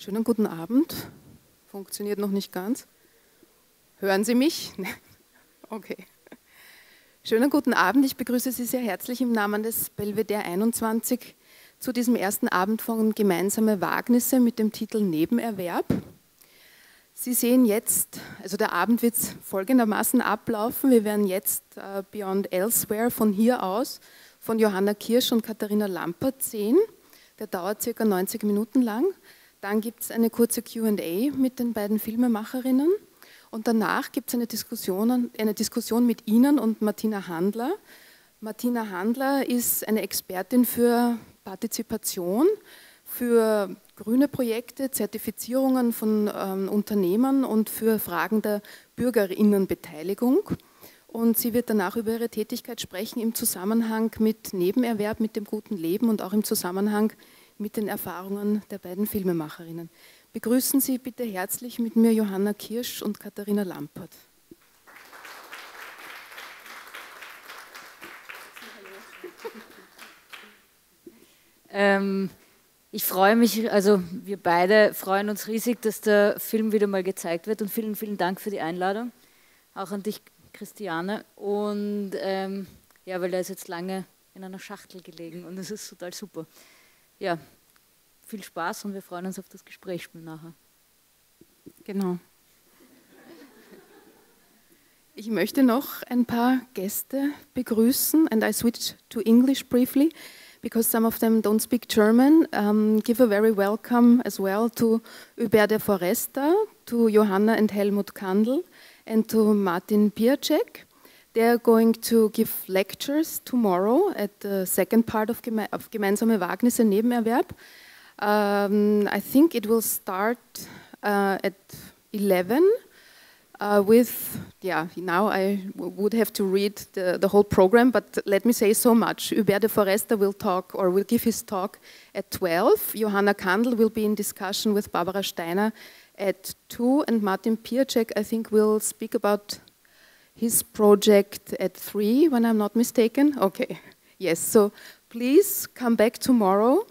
Schönen guten Abend. Funktioniert noch nicht ganz. Hören Sie mich? Okay. Schönen guten Abend. Ich begrüße Sie sehr herzlich im Namen des Belvedere 21 zu diesem ersten Abend von Gemeinsame Wagnisse mit dem Titel Nebenerwerb. Sie sehen jetzt, also der Abend wird folgendermaßen ablaufen. Wir werden jetzt uh, Beyond Elsewhere von hier aus von Johanna Kirsch und Katharina Lampert sehen. Der dauert circa 90 Minuten lang. Dann gibt es eine kurze QA mit den beiden Filmemacherinnen. Und danach gibt es eine Diskussion, eine Diskussion mit Ihnen und Martina Handler. Martina Handler ist eine Expertin für Partizipation, für grüne Projekte, Zertifizierungen von ähm, Unternehmen und für Fragen der Bürgerinnenbeteiligung. Und sie wird danach über ihre Tätigkeit sprechen im Zusammenhang mit Nebenerwerb, mit dem guten Leben und auch im Zusammenhang mit den Erfahrungen der beiden Filmemacherinnen. Begrüßen Sie bitte herzlich mit mir Johanna Kirsch und Katharina Lampert. Ähm, ich freue mich, also wir beide freuen uns riesig, dass der Film wieder mal gezeigt wird und vielen, vielen Dank für die Einladung. Auch an dich, Christiane. Und ähm, ja, weil der ist jetzt lange in einer Schachtel gelegen und es ist total super. Ja, viel Spaß und wir freuen uns auf das Gespräch nachher. Genau. Ich möchte noch ein paar Gäste begrüßen and I switch to English briefly because some of them don't speak German. Um, give a very welcome as well to Hubert de Foresta, to Johanna and Helmut Kandel and to Martin Piacek. They're going to give lectures tomorrow at the second part of, Geme of Gemeinsame Wagnisse Nebenerwerb. Um, I think it will start uh, at 11 uh, with, yeah, now I would have to read the, the whole program, but let me say so much. Hubert de Foresta will talk or will give his talk at 12. Johanna Kandel will be in discussion with Barbara Steiner at 2, and Martin Piacek, I think, will speak about his project at 3, when I'm not mistaken. Okay, yes, so please come back tomorrow.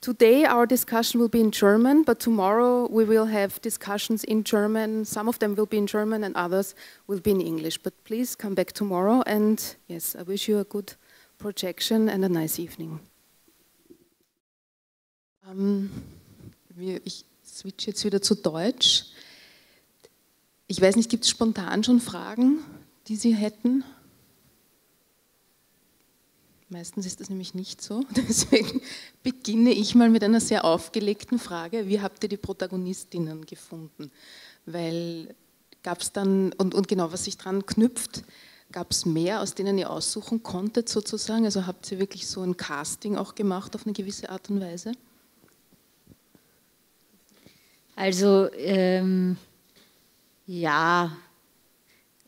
Today our discussion will be in German, but tomorrow we will have discussions in German. Some of them will be in German and others will be in English. But please come back tomorrow and yes, I wish you a good projection and a nice evening. Um, ich jetzt wieder zu Deutsch. Ich weiß nicht, gibt es spontan schon Fragen, die Sie hätten? Meistens ist das nämlich nicht so. Deswegen beginne ich mal mit einer sehr aufgelegten Frage. Wie habt ihr die Protagonistinnen gefunden? Weil gab es dann, und, und genau, was sich dran knüpft, gab es mehr, aus denen ihr aussuchen konntet sozusagen? Also habt ihr wirklich so ein Casting auch gemacht auf eine gewisse Art und Weise? Also ähm, ja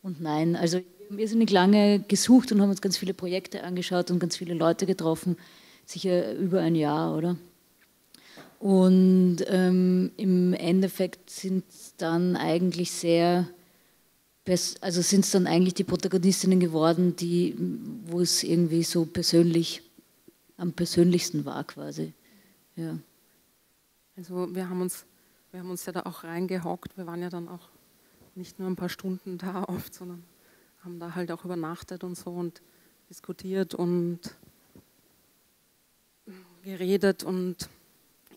und nein. Also wir sind nicht lange gesucht und haben uns ganz viele Projekte angeschaut und ganz viele Leute getroffen, sicher über ein Jahr, oder? Und ähm, im Endeffekt sind es dann eigentlich sehr, also sind es dann eigentlich die Protagonistinnen geworden, die, wo es irgendwie so persönlich, am persönlichsten war quasi. Ja. Also wir haben uns, wir haben uns ja da auch reingehockt, wir waren ja dann auch nicht nur ein paar Stunden da oft, sondern haben da halt auch übernachtet und so und diskutiert und geredet. Und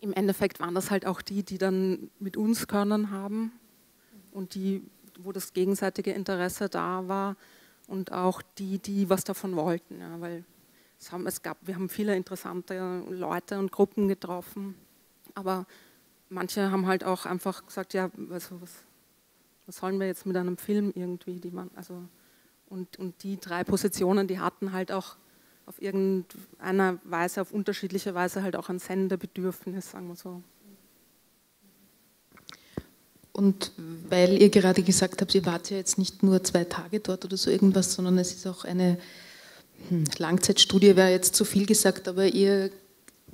im Endeffekt waren das halt auch die, die dann mit uns können haben und die, wo das gegenseitige Interesse da war und auch die, die was davon wollten, ja, weil es, haben, es gab, wir haben viele interessante Leute und Gruppen getroffen, aber manche haben halt auch einfach gesagt, ja, also was, was sollen wir jetzt mit einem Film irgendwie, die man, also und, und die drei Positionen, die hatten halt auch auf irgendeiner Weise, auf unterschiedliche Weise halt auch ein Sendebedürfnis, sagen wir so. Und weil ihr gerade gesagt habt, ihr wart ja jetzt nicht nur zwei Tage dort oder so irgendwas, sondern es ist auch eine hm, Langzeitstudie, wäre jetzt zu viel gesagt, aber ihr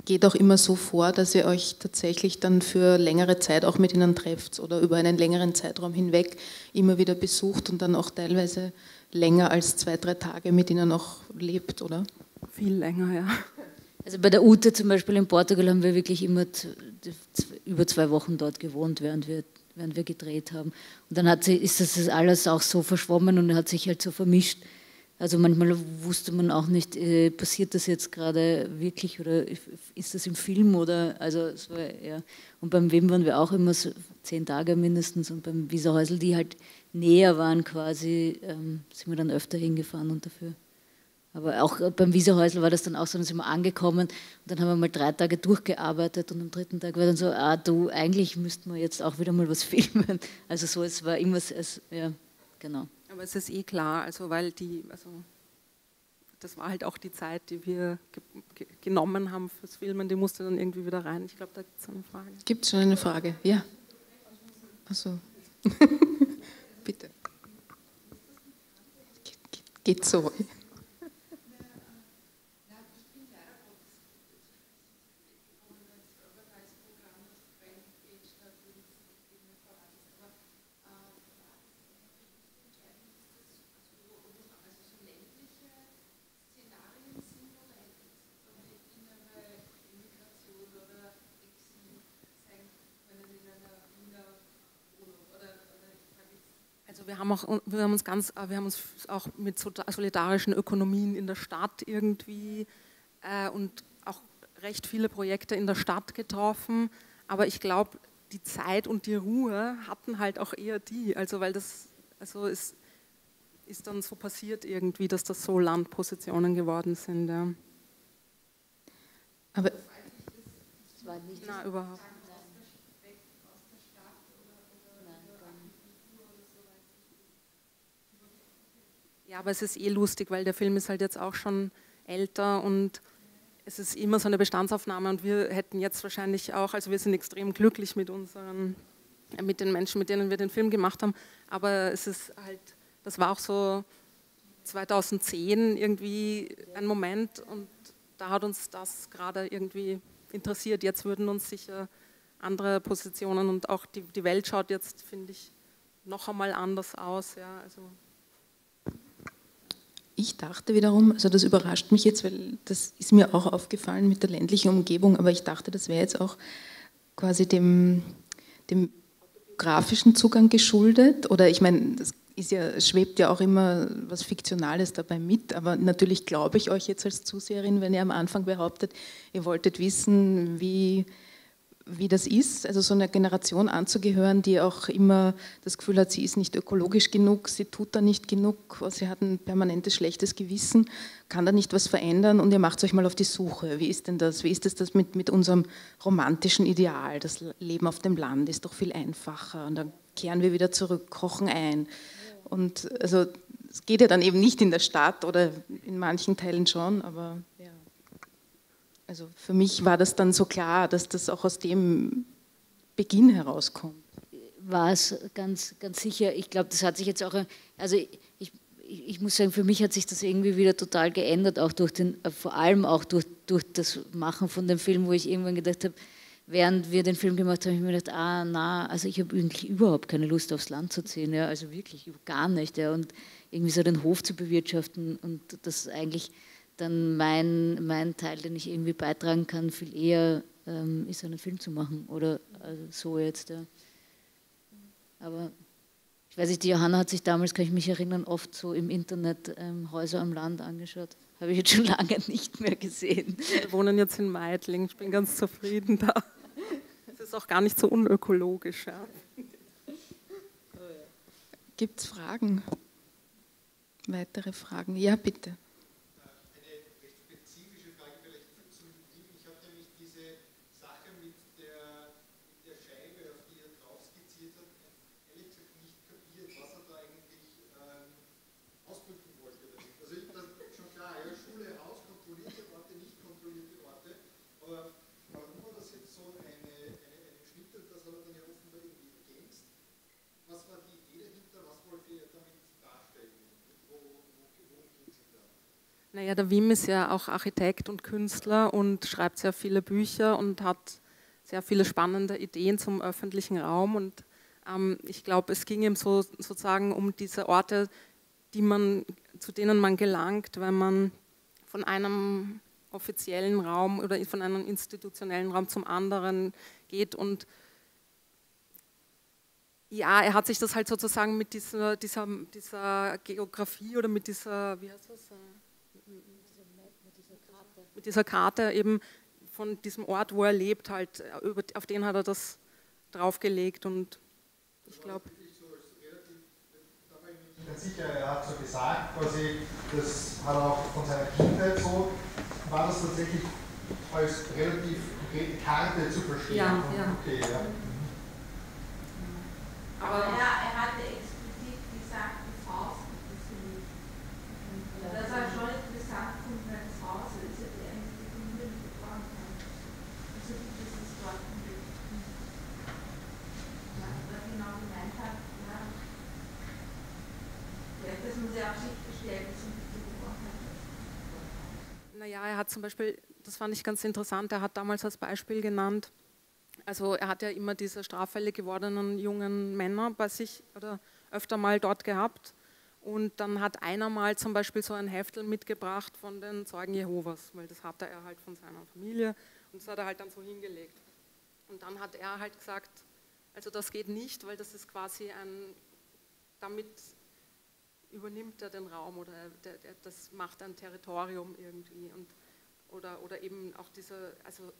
geht auch immer so vor, dass ihr euch tatsächlich dann für längere Zeit auch mit ihnen trefft oder über einen längeren Zeitraum hinweg immer wieder besucht und dann auch teilweise länger als zwei, drei Tage mit ihnen auch lebt, oder? Viel länger, ja. Also bei der Ute zum Beispiel in Portugal haben wir wirklich immer über zwei Wochen dort gewohnt, während wir, während wir gedreht haben. Und dann hat sie, ist das alles auch so verschwommen und hat sich halt so vermischt. Also manchmal wusste man auch nicht, äh, passiert das jetzt gerade wirklich oder ist das im Film oder also es war, ja. Und beim Wem waren wir auch immer so zehn Tage mindestens und beim Wieserhäusl, die halt näher waren quasi, ähm, sind wir dann öfter hingefahren und dafür. Aber auch beim Wieserhäusl war das dann auch so, dann sind wir angekommen und dann haben wir mal drei Tage durchgearbeitet und am dritten Tag war dann so, ah du, eigentlich müssten wir jetzt auch wieder mal was filmen. Also so, es war immer, es, ja, genau. Aber es ist eh klar, also weil die, also das war halt auch die Zeit, die wir ge ge genommen haben fürs Filmen, die musste dann irgendwie wieder rein. Ich glaube, da gibt es eine Frage. Gibt es schon eine Frage? Ja. Achso. Bitte. Geht, geht so. Haben, auch, wir haben uns ganz, wir haben uns auch mit solidarischen Ökonomien in der Stadt irgendwie äh, und auch recht viele Projekte in der Stadt getroffen. Aber ich glaube, die Zeit und die Ruhe hatten halt auch eher die. Also weil das, also es ist dann so passiert irgendwie, dass das so Landpositionen geworden sind. Ja. Aber das war nicht. Na, überhaupt. Ja, aber es ist eh lustig, weil der Film ist halt jetzt auch schon älter und es ist immer so eine Bestandsaufnahme und wir hätten jetzt wahrscheinlich auch, also wir sind extrem glücklich mit unseren, mit den Menschen, mit denen wir den Film gemacht haben, aber es ist halt, das war auch so 2010 irgendwie ein Moment und da hat uns das gerade irgendwie interessiert. Jetzt würden uns sicher andere Positionen und auch die, die Welt schaut jetzt, finde ich, noch einmal anders aus. Ja, also ich dachte wiederum, also das überrascht mich jetzt, weil das ist mir auch aufgefallen mit der ländlichen Umgebung, aber ich dachte, das wäre jetzt auch quasi dem, dem grafischen Zugang geschuldet. Oder ich meine, das ist ja, schwebt ja auch immer was Fiktionales dabei mit, aber natürlich glaube ich euch jetzt als Zuseherin, wenn ihr am Anfang behauptet, ihr wolltet wissen, wie wie das ist, also so einer Generation anzugehören, die auch immer das Gefühl hat, sie ist nicht ökologisch genug, sie tut da nicht genug, sie hat ein permanentes schlechtes Gewissen, kann da nicht was verändern und ihr macht euch mal auf die Suche. Wie ist denn das? Wie ist das, das mit, mit unserem romantischen Ideal? Das Leben auf dem Land ist doch viel einfacher und dann kehren wir wieder zurück, kochen ein. Und also es geht ja dann eben nicht in der Stadt oder in manchen Teilen schon, aber. Also für mich war das dann so klar, dass das auch aus dem Beginn herauskommt. War es ganz, ganz sicher. Ich glaube, das hat sich jetzt auch, also ich, ich, muss sagen, für mich hat sich das irgendwie wieder total geändert, auch durch den, vor allem auch durch, durch das Machen von dem Film, wo ich irgendwann gedacht habe, während wir den Film gemacht haben, habe ich mir gedacht, ah, na, also ich habe eigentlich überhaupt keine Lust aufs Land zu ziehen, ja, also wirklich gar nicht, ja, und irgendwie so den Hof zu bewirtschaften und das eigentlich dann mein, mein Teil, den ich irgendwie beitragen kann, viel eher ähm, ist, einen Film zu machen oder also so jetzt. Ja. Aber ich weiß nicht, die Johanna hat sich damals, kann ich mich erinnern, oft so im Internet ähm, Häuser am Land angeschaut. Habe ich jetzt schon lange nicht mehr gesehen. Wir wohnen jetzt in Meidling, ich bin ganz zufrieden da. Es ist auch gar nicht so unökologisch. Ja. Gibt es Fragen? Weitere Fragen? Ja, bitte. Naja, der Wim ist ja auch Architekt und Künstler und schreibt sehr viele Bücher und hat sehr viele spannende Ideen zum öffentlichen Raum. Und ähm, ich glaube, es ging ihm so, sozusagen um diese Orte, die man, zu denen man gelangt, wenn man von einem offiziellen Raum oder von einem institutionellen Raum zum anderen geht und ja, er hat sich das halt sozusagen mit dieser, dieser, dieser Geografie oder mit dieser, wie heißt das? Mit dieser Karte eben von diesem Ort, wo er lebt, halt, auf den hat er das draufgelegt und ich glaube. Sicher, er hat so gesagt, quasi, das hat er auch von seiner Kindheit so, war das tatsächlich als relativ konkrete Karte zu verstehen? Ja, ja. Okay, ja. Aber er, er hatte explizit gesagt, die Faust. Das war schon interessant von das Haus, ist ja die einzige Kunde, die gefahren hat. Also das ist dort nicht. Was er genau gemeint hat, ja. ja das muss er auf sich gestellt, das ist geworden hat. Naja, er hat zum Beispiel, das fand ich ganz interessant, er hat damals als Beispiel genannt, also er hat ja immer diese straffällig gewordenen jungen Männer bei sich oder öfter mal dort gehabt. Und dann hat einer mal zum Beispiel so ein Heftel mitgebracht von den Zeugen Jehovas, weil das hatte er halt von seiner Familie und das hat er halt dann so hingelegt. Und dann hat er halt gesagt, also das geht nicht, weil das ist quasi ein, damit übernimmt er den Raum oder der, der, das macht ein Territorium irgendwie und oder, oder eben auch diese, also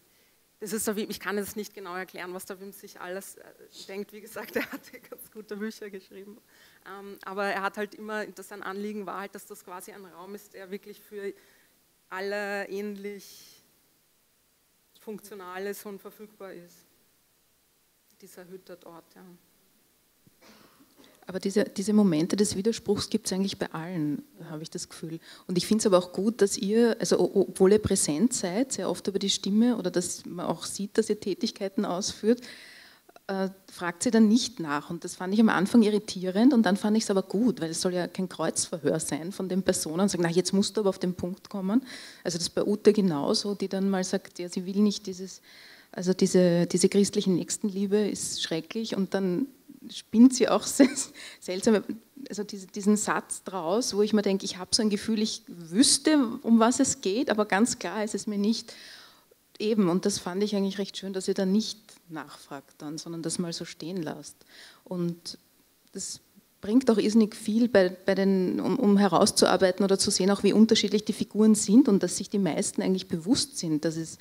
das ist so wie, ich kann es nicht genau erklären, was der Wim sich alles äh, denkt. Wie gesagt, er hat ganz gute Bücher geschrieben. Ähm, aber er hat halt immer, dass sein Anliegen war halt, dass das quasi ein Raum ist, der wirklich für alle ähnlich funktional ist und verfügbar ist. Dieser Hütte dort, ja. Aber diese, diese Momente des Widerspruchs gibt es eigentlich bei allen, habe ich das Gefühl. Und ich finde es aber auch gut, dass ihr, also obwohl ihr präsent seid, sehr oft über die Stimme oder dass man auch sieht, dass ihr Tätigkeiten ausführt, äh, fragt sie dann nicht nach. Und das fand ich am Anfang irritierend und dann fand ich es aber gut, weil es soll ja kein Kreuzverhör sein von den Personen und sagen, na jetzt musst du aber auf den Punkt kommen. Also das ist bei Ute genauso, die dann mal sagt, ja, sie will nicht dieses, also diese, diese christliche Nächstenliebe ist schrecklich und dann spinnt sie auch seltsam, also diesen Satz draus, wo ich mir denke, ich habe so ein Gefühl, ich wüsste, um was es geht, aber ganz klar ist es mir nicht eben. Und das fand ich eigentlich recht schön, dass ihr da nicht nachfragt dann, sondern das mal so stehen lasst. Und das bringt auch irrsinnig viel, bei, bei den, um, um, herauszuarbeiten oder zu sehen, auch wie unterschiedlich die Figuren sind und dass sich die meisten eigentlich bewusst sind, dass es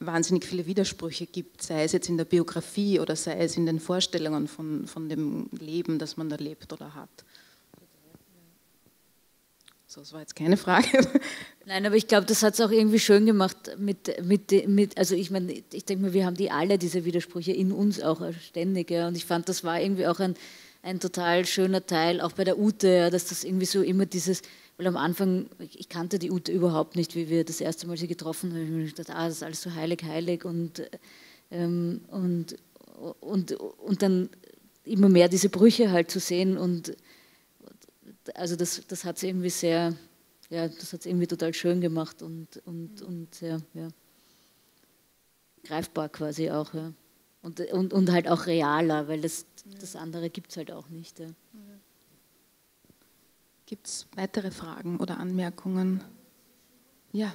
wahnsinnig viele Widersprüche gibt, sei es jetzt in der Biografie oder sei es in den Vorstellungen von, von dem Leben, das man da lebt oder hat. So, das war jetzt keine Frage. Nein, aber ich glaube, das hat es auch irgendwie schön gemacht mit, mit, mit also ich meine, ich denke mal, wir haben die alle diese Widersprüche in uns auch ständig. Ja, und ich fand, das war irgendwie auch ein, ein total schöner Teil, auch bei der Ute, ja, dass das irgendwie so immer dieses, weil am Anfang, ich kannte die Ute überhaupt nicht, wie wir das erste Mal sie getroffen haben. Ich habe mir gedacht, ah, das ist alles so heilig, heilig und, ähm, und, und, und dann immer mehr diese Brüche halt zu sehen und also das, das hat sie irgendwie sehr, ja, das hat sie irgendwie total schön gemacht und, und, und sehr, ja, greifbar quasi auch, ja. Und, und, und halt auch realer, weil das, das andere gibt es halt auch nicht. Ja. Gibt es weitere Fragen oder Anmerkungen? Ja.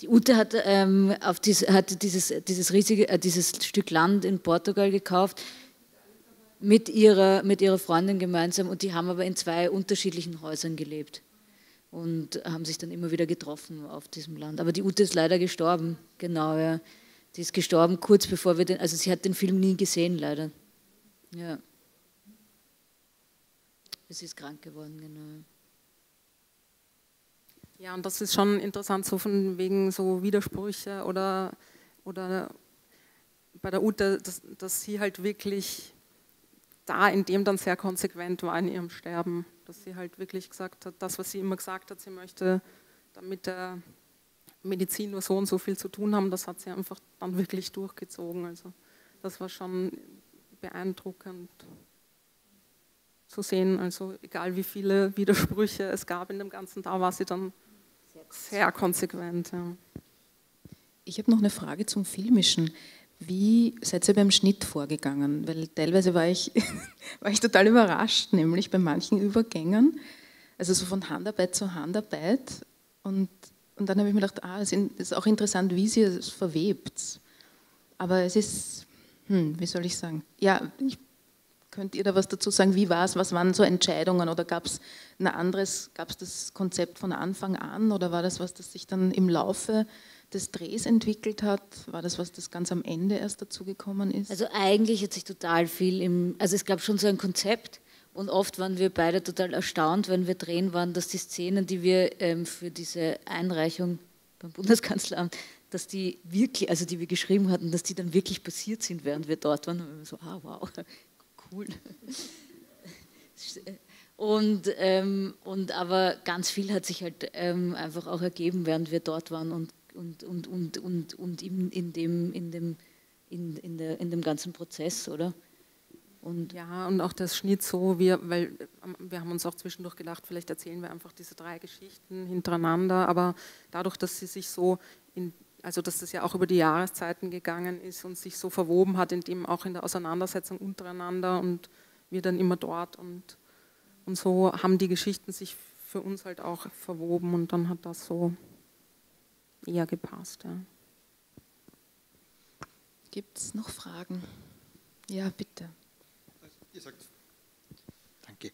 Die Ute hat, ähm, auf dies, hat dieses, dieses riesige äh, dieses Stück Land in Portugal gekauft mit ihrer, mit ihrer Freundin gemeinsam und die haben aber in zwei unterschiedlichen Häusern gelebt und haben sich dann immer wieder getroffen auf diesem Land. Aber die Ute ist leider gestorben, genau, ja. Die ist gestorben kurz bevor wir den, also sie hat den Film nie gesehen, leider. Ja. Es ist krank geworden, genau. Ja, und das ist schon interessant, so von wegen so Widersprüche oder, oder bei der Ute, dass, dass sie halt wirklich da in dem dann sehr konsequent war in ihrem Sterben, dass sie halt wirklich gesagt hat, das, was sie immer gesagt hat, sie möchte damit der Medizin nur so und so viel zu tun haben, das hat sie einfach dann wirklich durchgezogen. Also das war schon beeindruckend zu sehen. Also egal wie viele Widersprüche es gab in dem Ganzen, da war sie dann sehr konsequent. Ja. Ich habe noch eine Frage zum Filmischen. Wie seid ihr beim Schnitt vorgegangen? Weil teilweise war ich, war ich total überrascht, nämlich bei manchen Übergängen, also so von Handarbeit zu Handarbeit. Und, und dann habe ich mir gedacht, ah, es ist auch interessant, wie sie es verwebt. Aber es ist hm, wie soll ich sagen? Ja, ich, könnt ihr da was dazu sagen? Wie war es? Was waren so Entscheidungen? Oder gab es ein anderes, gab es das Konzept von Anfang an? Oder war das was, das sich dann im Laufe des Drehs entwickelt hat? War das was, das ganz am Ende erst dazugekommen ist? Also eigentlich hat sich total viel im, also es gab schon so ein Konzept und oft waren wir beide total erstaunt, wenn wir drehen waren, dass die Szenen, die wir ähm, für diese Einreichung beim Bundeskanzleramt, dass die wirklich, also die wir geschrieben hatten, dass die dann wirklich passiert sind, während wir dort waren. Und wir so, ah wow, cool. Und, ähm, und aber ganz viel hat sich halt ähm, einfach auch ergeben, während wir dort waren und, und, und, und, und, und in, in, dem, in, dem, in, in, der, in dem ganzen Prozess, oder? Und ja, und auch das Schnitt so, wir, weil ähm, wir haben uns auch zwischendurch gedacht, vielleicht erzählen wir einfach diese drei Geschichten hintereinander, aber dadurch, dass sie sich so in, also dass das ja auch über die Jahreszeiten gegangen ist und sich so verwoben hat, in dem auch in der Auseinandersetzung untereinander und wir dann immer dort und, und so haben die Geschichten sich für uns halt auch verwoben und dann hat das so eher gepasst. Ja. Gibt es noch Fragen? Ja, bitte. Ihr sagt, danke.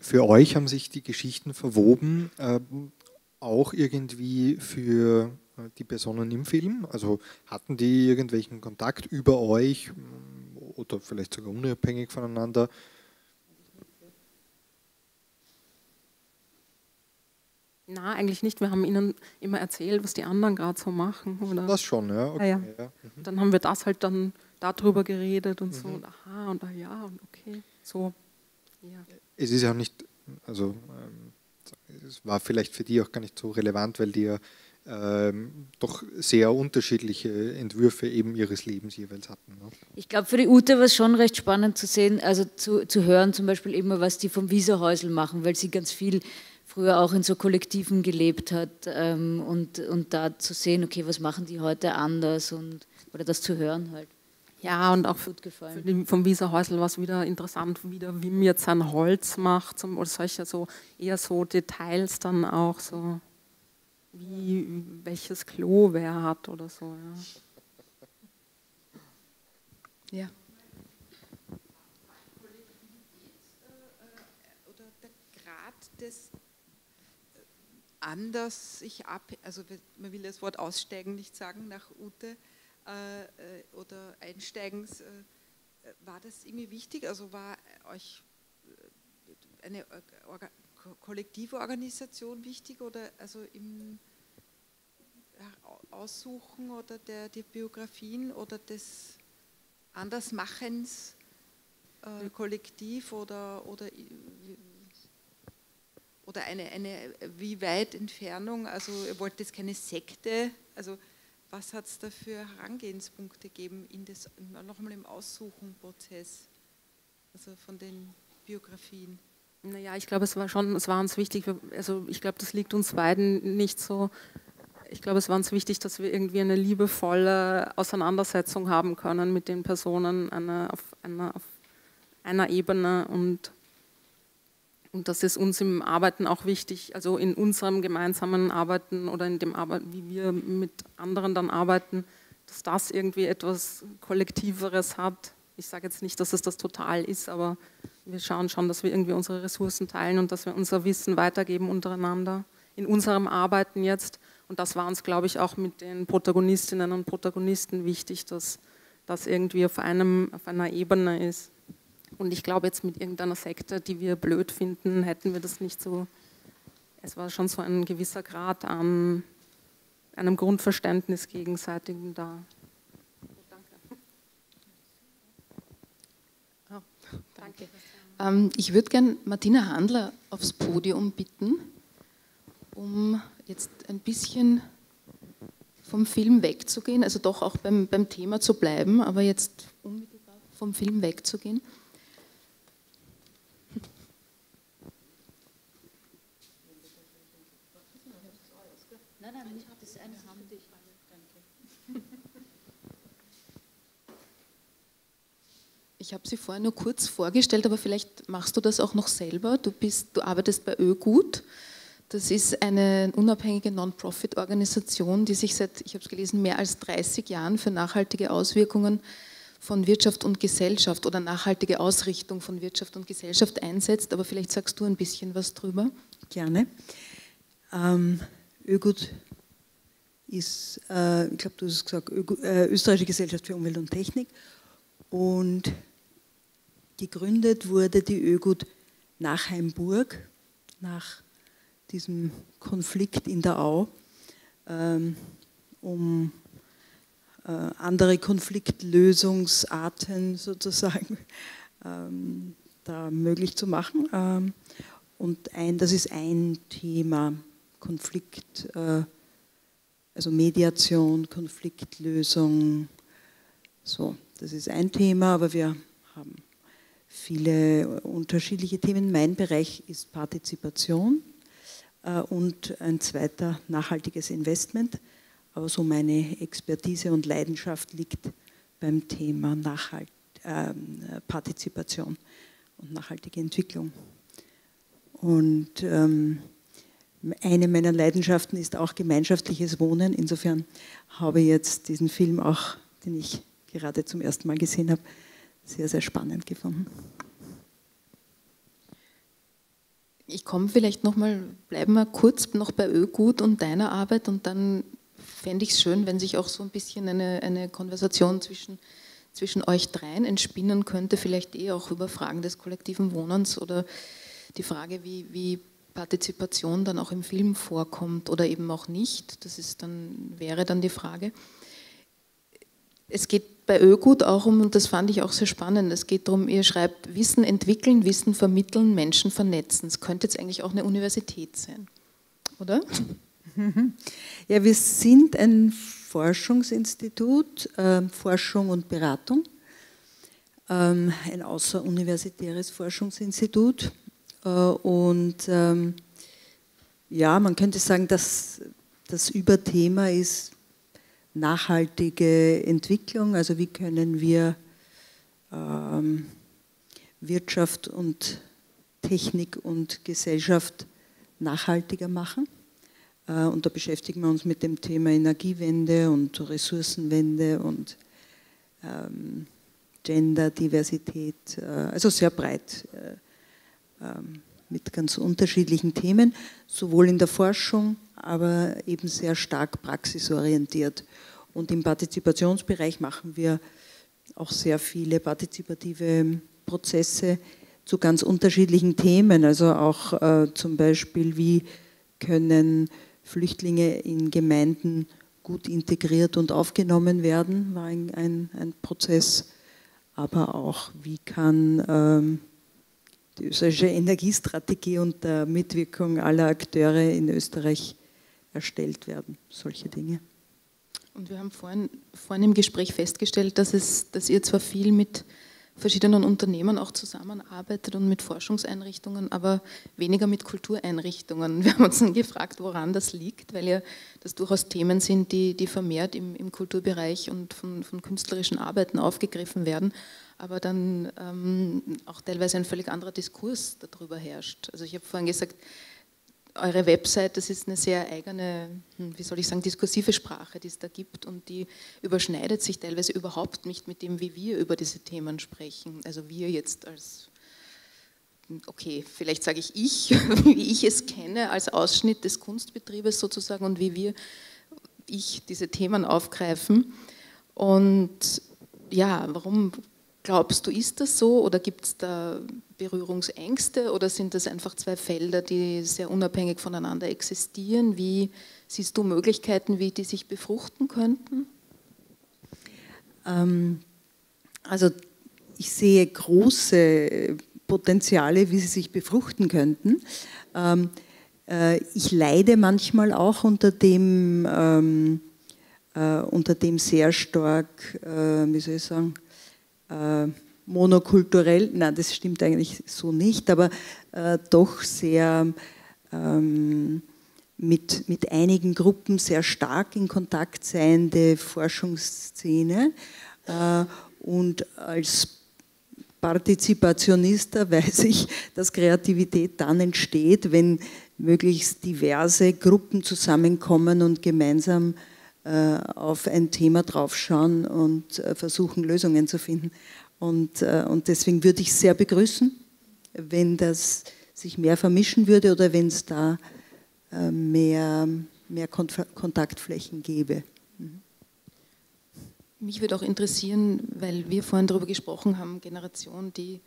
Für euch haben sich die Geschichten verwoben, äh, auch irgendwie für die Personen im Film? Also hatten die irgendwelchen Kontakt über euch mm, oder vielleicht sogar unabhängig voneinander? Na, eigentlich nicht. Wir haben ihnen immer erzählt, was die anderen gerade so machen. Oder? Das schon, ja. Okay. Ja, ja. Mhm. Dann haben wir das halt dann darüber geredet und mhm. so. Und aha, und ah, ja, und okay. So. Ja. Es ist ja nicht, also ähm, es war vielleicht für die auch gar nicht so relevant, weil die ja ähm, doch sehr unterschiedliche Entwürfe eben ihres Lebens jeweils hatten. Ne? Ich glaube, für die Ute war es schon recht spannend zu sehen, also zu, zu hören zum Beispiel immer, was die vom Wieserhäusl machen, weil sie ganz viel früher auch in so Kollektiven gelebt hat ähm, und, und da zu sehen, okay, was machen die heute anders und oder das zu hören halt. Ja, und auch gut gefallen. vom Wieserhäusl war es wieder interessant, wieder, wie mir jetzt sein Holz macht zum, oder solche so eher so Details dann auch so wie welches Klo wer hat oder so. Ja. ja. Oder der Grad des äh, anders sich ab, also man will das Wort aussteigen nicht sagen nach Ute äh, äh oder Einsteigens, äh, war das irgendwie wichtig? Also war euch eine kollektive Organisation wichtig oder also im Aussuchen oder der, die Biografien oder des Andersmachens äh, kollektiv oder, oder, oder eine, eine wie weit Entfernung, also ihr wollt jetzt keine Sekte, also was hat es da für Herangehenspunkte gegeben in das, nochmal im Aussuchenprozess, also von den Biografien? Naja, ich glaube, es war schon, es war uns wichtig, also ich glaube, das liegt uns beiden nicht so ich glaube, es war uns wichtig, dass wir irgendwie eine liebevolle Auseinandersetzung haben können mit den Personen eine, auf, einer, auf einer Ebene und, und das ist uns im Arbeiten auch wichtig, also in unserem gemeinsamen Arbeiten oder in dem Arbeiten, wie wir mit anderen dann arbeiten, dass das irgendwie etwas Kollektiveres hat. Ich sage jetzt nicht, dass es das total ist, aber wir schauen schon, dass wir irgendwie unsere Ressourcen teilen und dass wir unser Wissen weitergeben untereinander in unserem Arbeiten jetzt. Und das war uns, glaube ich, auch mit den Protagonistinnen und Protagonisten wichtig, dass das irgendwie auf, einem, auf einer Ebene ist. Und ich glaube, jetzt mit irgendeiner Sekte, die wir blöd finden, hätten wir das nicht so. Es war schon so ein gewisser Grad an einem Grundverständnis gegenseitigen da. Oh, danke. Ähm, ich würde gerne Martina Handler aufs Podium bitten, um jetzt ein bisschen vom Film wegzugehen, also doch auch beim, beim Thema zu bleiben, aber jetzt unmittelbar vom Film wegzugehen. Nein, nein, nicht das eine haben dich. Ich habe sie vorher nur kurz vorgestellt, aber vielleicht machst du das auch noch selber. Du, bist, du arbeitest bei Ögut. Das ist eine unabhängige Non-Profit-Organisation, die sich seit, ich habe es gelesen, mehr als 30 Jahren für nachhaltige Auswirkungen von Wirtschaft und Gesellschaft oder nachhaltige Ausrichtung von Wirtschaft und Gesellschaft einsetzt, aber vielleicht sagst du ein bisschen was drüber. Gerne. Ähm, Ögut ist, äh, ich glaube, du hast es gesagt, Öko, äh, Österreichische Gesellschaft für Umwelt und Technik und gegründet wurde die Ögut nach Heimburg, nach diesem Konflikt in der Au, ähm, um äh, andere Konfliktlösungsarten sozusagen ähm, da möglich zu machen. Ähm, und ein, das ist ein Thema, Konflikt, äh, also Mediation, Konfliktlösung, so, das ist ein Thema, aber wir haben viele unterschiedliche Themen. Mein Bereich ist Partizipation äh, und ein zweiter nachhaltiges Investment. Aber so meine Expertise und Leidenschaft liegt beim Thema Nachhalt, äh, Partizipation und nachhaltige Entwicklung. Und ähm, eine meiner Leidenschaften ist auch gemeinschaftliches Wohnen. Insofern habe ich jetzt diesen Film auch, den ich gerade zum ersten Mal gesehen habe, sehr, sehr spannend gefunden. Ich komme vielleicht nochmal, bleiben wir kurz noch bei Ögut und deiner Arbeit und dann fände ich es schön, wenn sich auch so ein bisschen eine, eine Konversation zwischen, zwischen euch dreien entspinnen könnte, vielleicht eh auch über Fragen des kollektiven Wohnens oder die Frage, wie, wie Partizipation dann auch im Film vorkommt oder eben auch nicht. Das ist dann, wäre dann die Frage. Es geht bei Ögut auch um, und das fand ich auch sehr spannend, es geht darum, ihr schreibt Wissen entwickeln, Wissen vermitteln, Menschen vernetzen. Es könnte jetzt eigentlich auch eine Universität sein, oder? Ja, wir sind ein Forschungsinstitut, äh, Forschung und Beratung, ähm, ein außeruniversitäres Forschungsinstitut. Äh, und ähm, ja, man könnte sagen, dass das Überthema ist nachhaltige Entwicklung, also wie können wir ähm, Wirtschaft und Technik und Gesellschaft nachhaltiger machen. Äh, und da beschäftigen wir uns mit dem Thema Energiewende und Ressourcenwende und ähm, Genderdiversität, äh, also sehr breit äh, ähm, mit ganz unterschiedlichen Themen, sowohl in der Forschung, aber eben sehr stark praxisorientiert. Und im Partizipationsbereich machen wir auch sehr viele partizipative Prozesse zu ganz unterschiedlichen Themen. Also auch äh, zum Beispiel, wie können Flüchtlinge in Gemeinden gut integriert und aufgenommen werden, war ein, ein, ein Prozess. Aber auch, wie kann ähm, die österreichische Energiestrategie unter Mitwirkung aller Akteure in Österreich erstellt werden, solche Dinge. Und wir haben vorhin, vorhin im Gespräch festgestellt, dass, es, dass ihr zwar viel mit verschiedenen Unternehmen auch zusammenarbeitet und mit Forschungseinrichtungen, aber weniger mit Kultureinrichtungen. Wir haben uns dann gefragt, woran das liegt, weil ja das durchaus Themen sind, die, die vermehrt im, im Kulturbereich und von, von künstlerischen Arbeiten aufgegriffen werden, aber dann ähm, auch teilweise ein völlig anderer Diskurs darüber herrscht. Also ich habe vorhin gesagt, eure Website, das ist eine sehr eigene, hm, wie soll ich sagen, diskursive Sprache, die es da gibt und die überschneidet sich teilweise überhaupt nicht mit dem, wie wir über diese Themen sprechen. Also wir jetzt als, okay, vielleicht sage ich ich, wie ich es kenne als Ausschnitt des Kunstbetriebes sozusagen und wie wir, ich diese Themen aufgreifen. Und ja, warum Glaubst du, ist das so oder gibt es da Berührungsängste oder sind das einfach zwei Felder, die sehr unabhängig voneinander existieren? Wie siehst du Möglichkeiten, wie die sich befruchten könnten? Ähm, also ich sehe große Potenziale, wie sie sich befruchten könnten. Ähm, äh, ich leide manchmal auch unter dem, ähm, äh, unter dem sehr stark, äh, wie soll ich sagen, äh, monokulturell, nein, das stimmt eigentlich so nicht, aber äh, doch sehr ähm, mit, mit einigen Gruppen sehr stark in Kontakt seiende Forschungsszene. Äh, und als Partizipationista weiß ich, dass Kreativität dann entsteht, wenn möglichst diverse Gruppen zusammenkommen und gemeinsam auf ein Thema draufschauen und äh, versuchen, Lösungen zu finden. Und, äh, und deswegen würde ich sehr begrüßen, wenn das sich mehr vermischen würde oder wenn es da mehr, mehr Kontaktflächen gäbe. Mhm. Mich würde auch interessieren, weil wir vorhin darüber gesprochen haben, Generation, die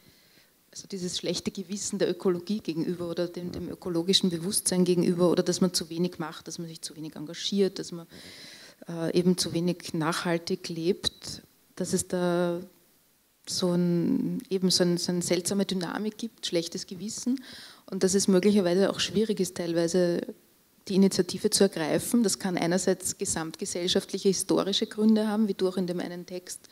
also dieses schlechte Gewissen der Ökologie gegenüber oder dem, dem, ökologischen Bewusstsein gegenüber oder dass man zu wenig macht, dass man sich zu wenig engagiert, dass man äh, eben zu wenig nachhaltig lebt, dass es da so, ein, eben so, ein, so eine seltsame Dynamik gibt, schlechtes Gewissen und dass es möglicherweise auch schwierig ist, teilweise die Initiative zu ergreifen. Das kann einerseits gesamtgesellschaftliche historische Gründe haben, wie du auch in dem einen Text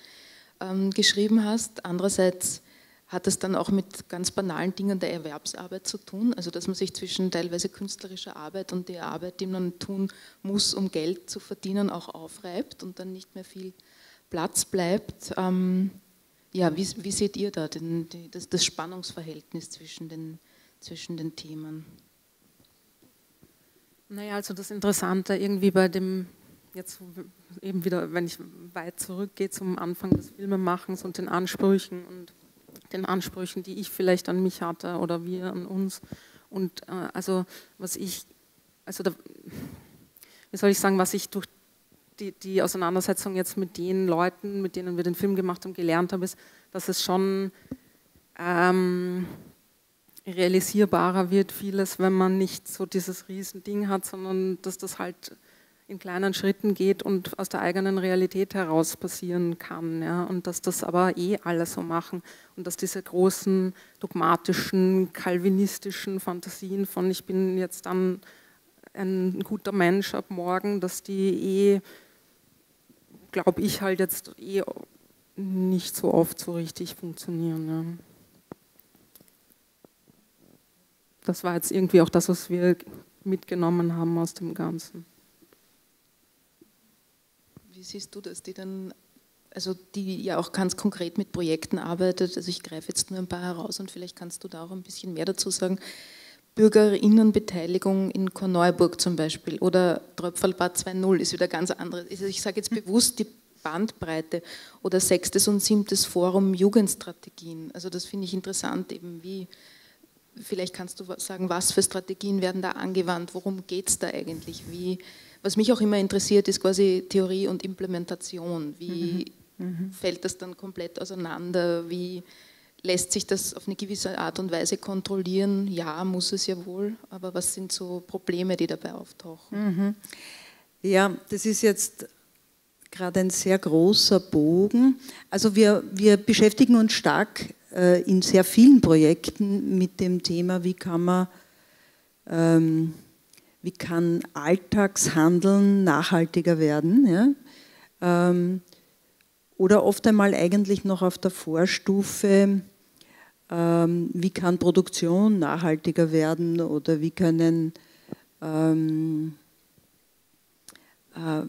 ähm, geschrieben hast. Andererseits hat es dann auch mit ganz banalen Dingen der Erwerbsarbeit zu tun, also dass man sich zwischen teilweise künstlerischer Arbeit und der Arbeit, die man tun muss, um Geld zu verdienen, auch aufreibt und dann nicht mehr viel Platz bleibt. Ähm, ja, wie, wie, seht ihr da den, die, das, das, Spannungsverhältnis zwischen den, zwischen den Themen? Naja, also das Interessante irgendwie bei dem, jetzt eben wieder, wenn ich weit zurückgehe zum Anfang des Filmemachens und den Ansprüchen und den Ansprüchen, die ich vielleicht an mich hatte oder wir an uns. Und äh, also was ich, also da, wie soll ich sagen, was ich durch die, die, Auseinandersetzung jetzt mit den Leuten, mit denen wir den Film gemacht haben, gelernt habe, ist, dass es schon ähm, realisierbarer wird, vieles, wenn man nicht so dieses Riesending hat, sondern dass das halt in kleinen Schritten geht und aus der eigenen Realität heraus passieren kann. Ja? Und dass das aber eh alle so machen und dass diese großen dogmatischen, kalvinistischen Fantasien von ich bin jetzt dann ein guter Mensch ab morgen, dass die eh, glaube ich, halt jetzt eh nicht so oft so richtig funktionieren. Ja. Das war jetzt irgendwie auch das, was wir mitgenommen haben aus dem Ganzen. Siehst du das, die dann, also die ja auch ganz konkret mit Projekten arbeitet? Also ich greife jetzt nur ein paar heraus und vielleicht kannst du da auch ein bisschen mehr dazu sagen. Bürgerinnenbeteiligung in Korneuburg zum Beispiel oder Tröpfelbad 2.0 ist wieder ganz anderes. Also ich sage jetzt bewusst die Bandbreite oder sechstes und siebtes Forum Jugendstrategien. Also das finde ich interessant, eben wie, vielleicht kannst du sagen, was für Strategien werden da angewandt, worum geht es da eigentlich, wie was mich auch immer interessiert, ist quasi Theorie und Implementation. Wie mhm. mhm. fällt das dann komplett auseinander? Wie lässt sich das auf eine gewisse Art und Weise kontrollieren? Ja, muss es ja wohl, aber was sind so Probleme, die dabei auftauchen? Mhm. Ja, das ist jetzt gerade ein sehr großer Bogen. Also wir, wir beschäftigen uns stark äh, in sehr vielen Projekten mit dem Thema, wie kann man ähm, wie kann Alltagshandeln nachhaltiger werden. Ja? Ähm, oder oft einmal eigentlich noch auf der Vorstufe, ähm, wie kann Produktion nachhaltiger werden oder wie können, ähm, äh,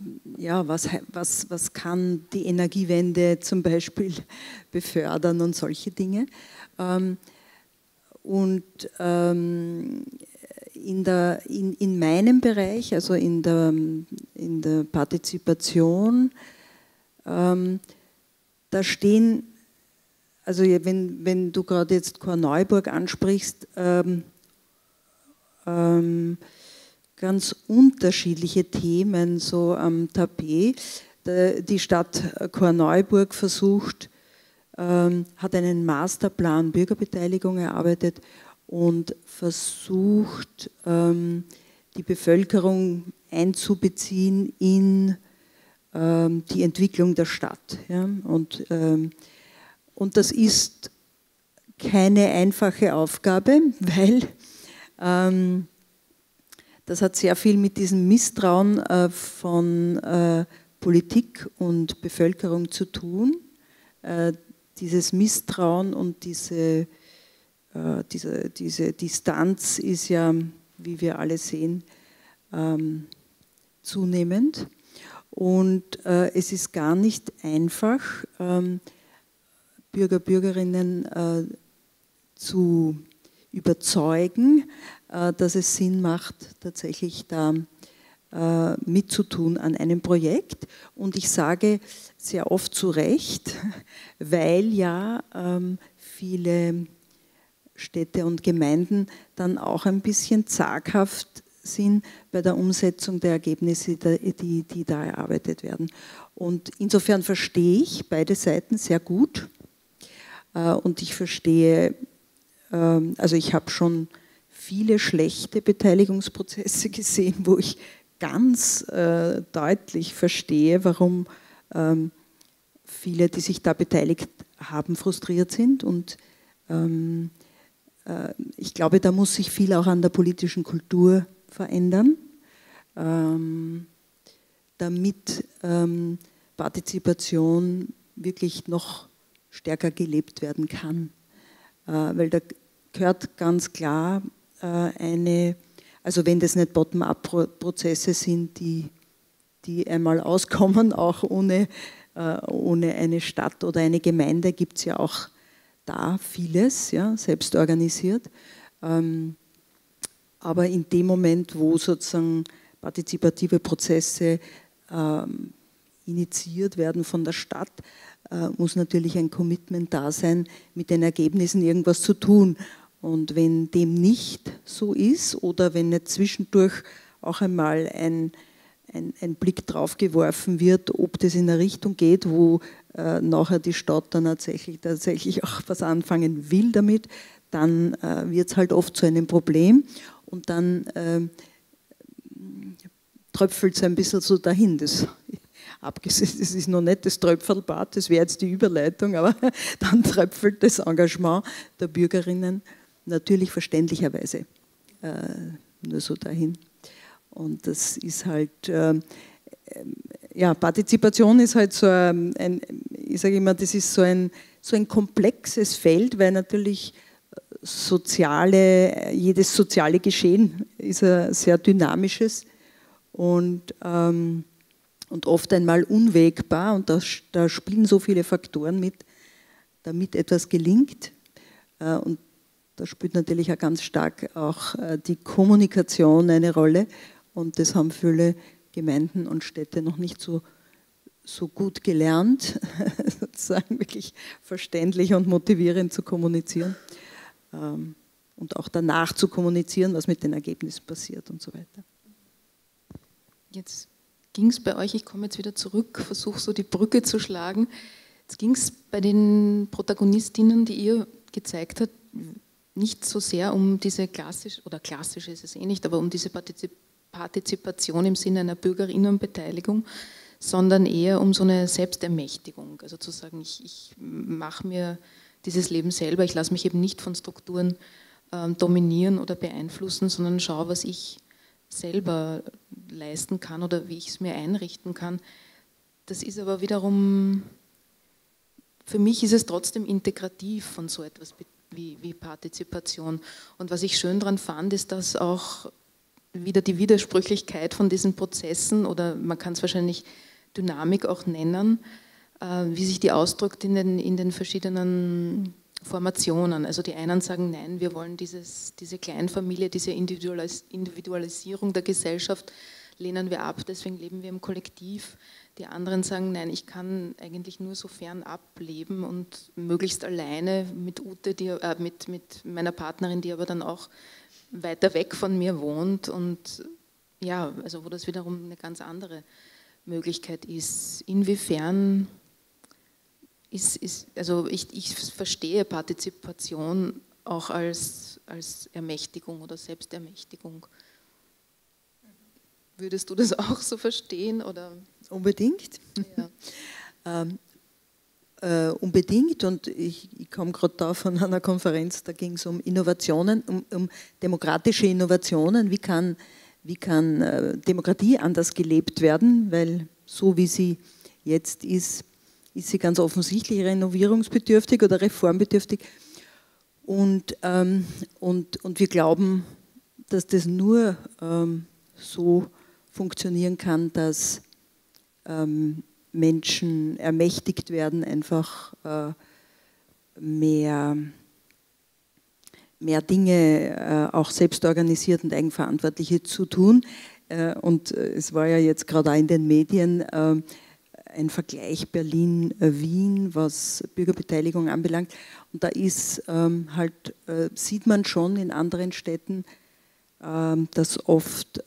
ja, was, was, was kann die Energiewende zum Beispiel befördern und solche Dinge. Ähm, und ähm, in, der, in, in meinem Bereich, also in der, in der Partizipation, ähm, da stehen, also wenn, wenn du gerade jetzt Korneuburg ansprichst, ähm, ähm, ganz unterschiedliche Themen so am Tapet. Die Stadt Korneuburg versucht, ähm, hat einen Masterplan Bürgerbeteiligung erarbeitet und versucht, ähm, die Bevölkerung einzubeziehen in ähm, die Entwicklung der Stadt. Und, ähm, und das ist keine einfache Aufgabe, weil das hat sehr viel mit diesem Misstrauen äh, von äh, Politik und Bevölkerung zu tun. Äh, dieses Misstrauen und diese äh, diese, diese Distanz ist ja, wie wir alle sehen, ähm, zunehmend. Und äh, es ist gar nicht einfach, ähm, Bürger, Bürgerinnen äh, zu überzeugen, äh, dass es Sinn macht, tatsächlich da äh, mitzutun an einem Projekt. Und ich sage sehr oft zu Recht, weil ja ähm, viele Städte und Gemeinden dann auch ein bisschen zaghaft sind bei der Umsetzung der Ergebnisse, die, die da erarbeitet werden. Und insofern verstehe ich beide Seiten sehr gut. Äh, und ich verstehe, ähm, also ich habe schon viele schlechte Beteiligungsprozesse gesehen, wo ich ganz äh, deutlich verstehe, warum ähm, viele, die sich da beteiligt haben, frustriert sind. Und ähm, äh, ich glaube, da muss sich viel auch an der politischen Kultur verändern, ähm, damit ähm, Partizipation wirklich noch stärker gelebt werden kann. Äh, weil da gehört ganz klar äh, eine also wenn das nicht Bottom-up-Prozesse sind, die, die einmal auskommen, auch ohne, äh, ohne eine Stadt oder eine Gemeinde, gibt es ja auch da vieles, ja, selbst organisiert. Ähm, aber in dem Moment, wo sozusagen partizipative Prozesse ähm, initiiert werden von der Stadt, äh, muss natürlich ein Commitment da sein, mit den Ergebnissen irgendwas zu tun. Und wenn dem nicht so ist oder wenn nicht zwischendurch auch einmal ein, ein, ein Blick drauf geworfen wird, ob das in eine Richtung geht, wo äh, nachher die Stadt dann tatsächlich, tatsächlich auch was anfangen will damit, dann äh, wird es halt oft zu einem Problem und dann äh, tröpfelt es ein bisschen so dahin. Das, abgesehen, das ist noch nicht das Tröpfelbad, das wäre jetzt die Überleitung, aber dann tröpfelt das Engagement der Bürgerinnen natürlich verständlicherweise äh, nur so dahin. Und das ist halt, äh, ja, Partizipation ist halt so ein, ein ich sage immer, das ist so ein, so ein komplexes Feld, weil natürlich soziale, jedes soziale Geschehen ist ein sehr dynamisches und, ähm, und oft einmal unwägbar und da, da spielen so viele Faktoren mit, damit etwas gelingt. Äh, und da spielt natürlich auch ganz stark auch äh, die Kommunikation eine Rolle und das haben viele Gemeinden und Städte noch nicht so, so gut gelernt, sozusagen wirklich verständlich und motivierend zu kommunizieren ähm, und auch danach zu kommunizieren, was mit den Ergebnissen passiert und so weiter. Jetzt ging es bei euch, ich komme jetzt wieder zurück, versuche so die Brücke zu schlagen. Jetzt ging es bei den Protagonistinnen, die ihr gezeigt habt, nicht so sehr um diese klassische, oder klassisch ist es eh nicht, aber um diese Partizipation im Sinne einer Bürgerinnenbeteiligung, sondern eher um so eine Selbstermächtigung. Also zu sagen, ich, ich mache mir dieses Leben selber, ich lasse mich eben nicht von Strukturen ähm, dominieren oder beeinflussen, sondern schaue, was ich selber leisten kann oder wie ich es mir einrichten kann. Das ist aber wiederum, für mich ist es trotzdem integrativ von so etwas wie, wie Partizipation. Und was ich schön daran fand, ist, dass auch wieder die Widersprüchlichkeit von diesen Prozessen oder man kann es wahrscheinlich Dynamik auch nennen, äh, wie sich die ausdrückt in den, in den verschiedenen Formationen. Also die einen sagen, nein, wir wollen dieses, diese Kleinfamilie, diese Individualis Individualisierung der Gesellschaft lehnen wir ab, deswegen leben wir im Kollektiv. Die anderen sagen, nein, ich kann eigentlich nur so fern ableben und möglichst alleine mit Ute, die, äh, mit, mit meiner Partnerin, die aber dann auch weiter weg von mir wohnt und ja, also wo das wiederum eine ganz andere Möglichkeit ist. Inwiefern ist, ist also ich, ich verstehe Partizipation auch als, als Ermächtigung oder Selbstermächtigung. Würdest du das auch so verstehen? Oder? Unbedingt. Ja. ähm, äh, unbedingt und ich, ich komme gerade da von einer Konferenz, da ging es um Innovationen, um, um, demokratische Innovationen. Wie kann, wie kann äh, Demokratie anders gelebt werden? Weil so wie sie jetzt ist, ist sie ganz offensichtlich renovierungsbedürftig oder reformbedürftig. Und, ähm, und, und wir glauben, dass das nur ähm, so funktionieren kann, dass ähm, Menschen ermächtigt werden, einfach äh, mehr, mehr Dinge äh, auch selbstorganisiert und eigenverantwortliche zu tun. Äh, und es war ja jetzt gerade auch in den Medien ein Vergleich Berlin-Wien, was Bürgerbeteiligung anbelangt. Und da ist ähm, halt, sieht man schon in anderen Städten, ähm, dass oft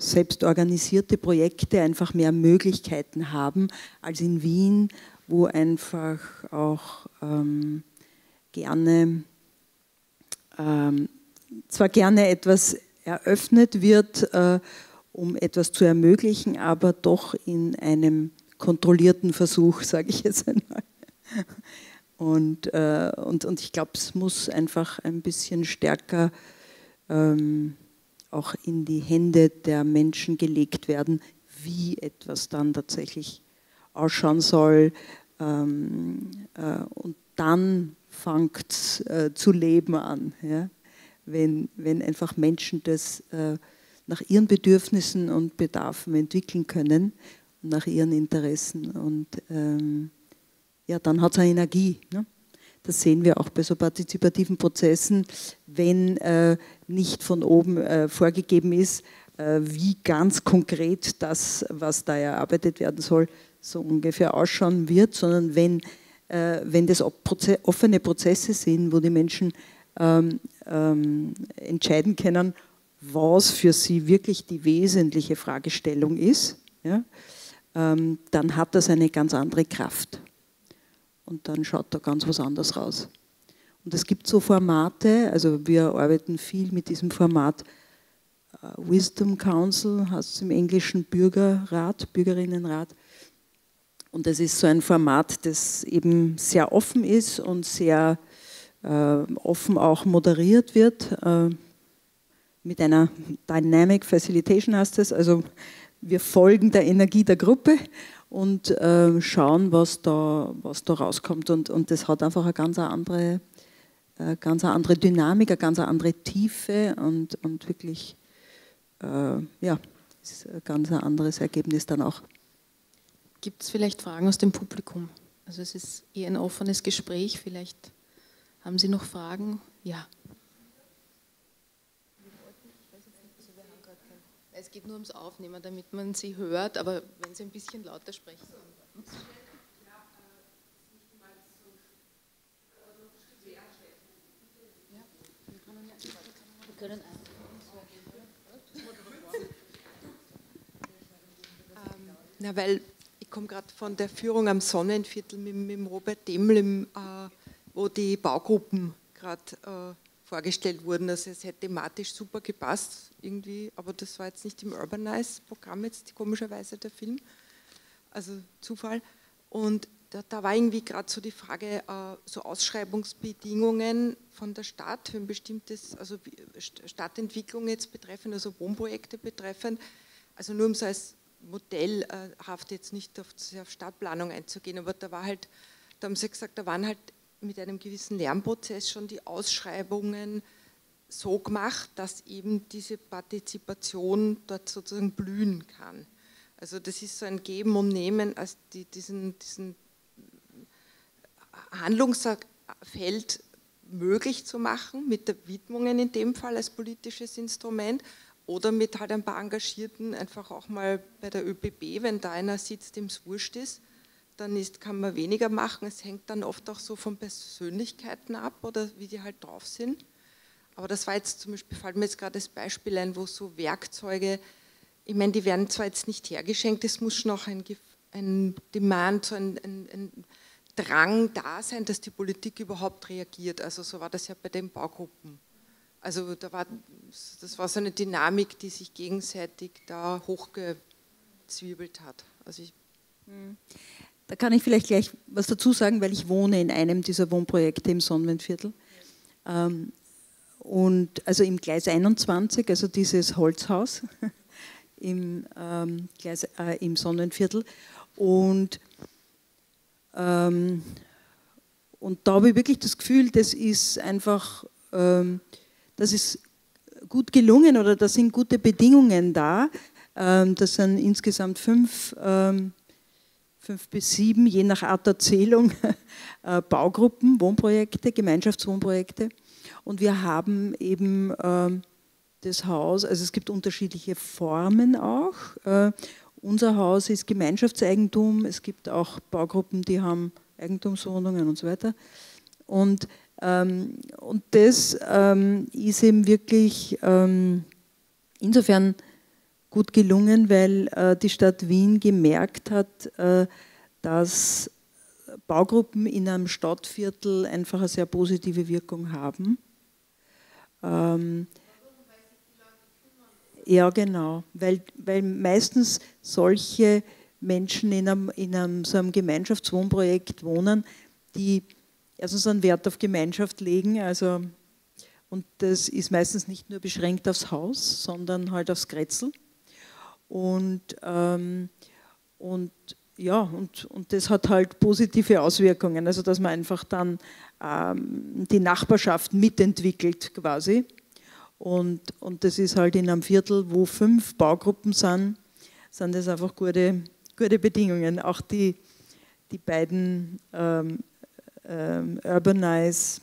ähm, selbst organisierte Projekte einfach mehr Möglichkeiten haben als in Wien, wo einfach auch ähm, gerne, ähm, zwar gerne etwas eröffnet wird, äh, um etwas zu ermöglichen, aber doch in einem kontrollierten Versuch, sage ich jetzt einmal. Und, äh, und, und ich glaube, es muss einfach ein bisschen stärker ähm, auch in die Hände der Menschen gelegt werden, wie etwas dann tatsächlich ausschauen soll. Ähm, äh, und dann fängt es äh, zu leben an. Ja? Wenn, wenn einfach Menschen das äh, nach ihren Bedürfnissen und Bedarfen entwickeln können nach ihren Interessen. Und ähm, ja, dann hat es eine Energie. Ne? Das sehen wir auch bei so partizipativen Prozessen, wenn äh, nicht von oben äh, vorgegeben ist, äh, wie ganz konkret das, was da erarbeitet werden soll, so ungefähr ausschauen wird, sondern wenn, äh, wenn das offene Prozesse sind, wo die Menschen ähm, ähm, entscheiden können, was für sie wirklich die wesentliche Fragestellung ist, ja, ähm, dann hat das eine ganz andere Kraft und dann schaut da ganz was anderes raus. Und es gibt so Formate, also wir arbeiten viel mit diesem Format uh, Wisdom Council, heißt es im Englischen Bürgerrat, Bürgerinnenrat. Und das ist so ein Format, das eben sehr offen ist und sehr äh, offen auch moderiert wird. Äh, mit einer Dynamic Facilitation heißt es. Also wir folgen der Energie der Gruppe und äh, schauen, was da, was da rauskommt. Und, und das hat einfach eine ganz andere, äh, ganz andere Dynamik, eine ganz andere Tiefe und, und wirklich, äh, ja, ist ein ganz anderes Ergebnis dann auch. Gibt es vielleicht Fragen aus dem Publikum? Also es ist eher ein offenes Gespräch. Vielleicht haben Sie noch Fragen? Ja. Es geht nur ums Aufnehmen, damit man sie hört, aber wenn Sie ein bisschen lauter sprechen. Ähm, na, weil ich komme gerade von der Führung am Sonnenviertel mit, mit Robert Deml, äh, wo die Baugruppen gerade äh, vorgestellt wurden. Also es hätte thematisch super gepasst irgendwie, aber das war jetzt nicht im Urbanize-Programm jetzt komischerweise der Film. Also Zufall. Und da, da war irgendwie gerade so die Frage, äh, so Ausschreibungsbedingungen von der Stadt für ein bestimmtes, also Stadtentwicklung jetzt betreffend, also Wohnprojekte betreffend. Also nur um so als modellhaft jetzt nicht auf, auf Stadtplanung einzugehen, aber da war halt, da haben sie gesagt, da waren halt mit einem gewissen Lernprozess schon die Ausschreibungen so gemacht, dass eben diese Partizipation dort sozusagen blühen kann. Also das ist so ein Geben und Nehmen, als die, diesen, diesen Handlungsfeld möglich zu machen, mit der Widmungen in dem Fall als politisches Instrument oder mit halt ein paar Engagierten einfach auch mal bei der ÖPB, wenn da einer sitzt, dem es wurscht ist, dann ist, kann man weniger machen. Es hängt dann oft auch so von Persönlichkeiten ab oder wie die halt drauf sind. Aber das war jetzt zum Beispiel, fällt mir jetzt gerade das Beispiel ein, wo so Werkzeuge, ich meine, die werden zwar jetzt nicht hergeschenkt, es muss schon auch ein, ein Demand, so ein, ein, ein Drang da sein, dass die Politik überhaupt reagiert. Also so war das ja bei den Baugruppen. Also da war, das war so eine Dynamik, die sich gegenseitig da hochgezwiebelt hat. Also ich, hm. Da kann ich vielleicht gleich was dazu sagen, weil ich wohne in einem dieser Wohnprojekte im Sonnenviertel. Ähm, und also im Gleis 21, also dieses Holzhaus im, ähm, Gleis, äh, im Sonnenviertel. Und, ähm, und da habe ich wirklich das Gefühl, das ist einfach, ähm, das ist gut gelungen oder da sind gute Bedingungen da. Ähm, das sind insgesamt fünf ähm, fünf bis sieben, je nach Art der Zählung, äh, Baugruppen, Wohnprojekte, Gemeinschaftswohnprojekte. Und wir haben eben ähm, das Haus, also es gibt unterschiedliche Formen auch. Äh, unser Haus ist Gemeinschaftseigentum, es gibt auch Baugruppen, die haben Eigentumswohnungen und so weiter. Und, ähm, und das ähm, ist eben wirklich insofern gut gelungen, weil äh, die Stadt Wien gemerkt hat, äh, dass Baugruppen in einem Stadtviertel einfach eine sehr positive Wirkung haben. Ähm, ja, genau, weil, weil meistens solche Menschen in einem, in einem, so einem Gemeinschaftswohnprojekt wohnen, die erstens einen Wert auf Gemeinschaft legen, also und das ist meistens nicht nur beschränkt aufs Haus, sondern halt aufs Kretzel. Und, ähm, und ja, und, und das hat halt positive Auswirkungen, also dass man einfach dann ähm, die Nachbarschaft mitentwickelt quasi. Und, und das ist halt in einem Viertel, wo fünf Baugruppen sind, sind das einfach gute, gute Bedingungen. Auch die, die beiden ähm, ähm, Urbanize